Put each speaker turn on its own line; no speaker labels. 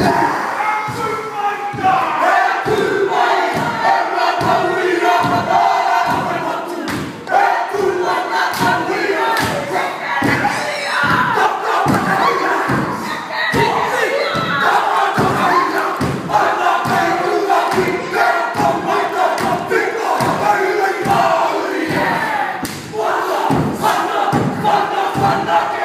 I'm Fuck